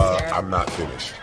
Uh, I'm not finished.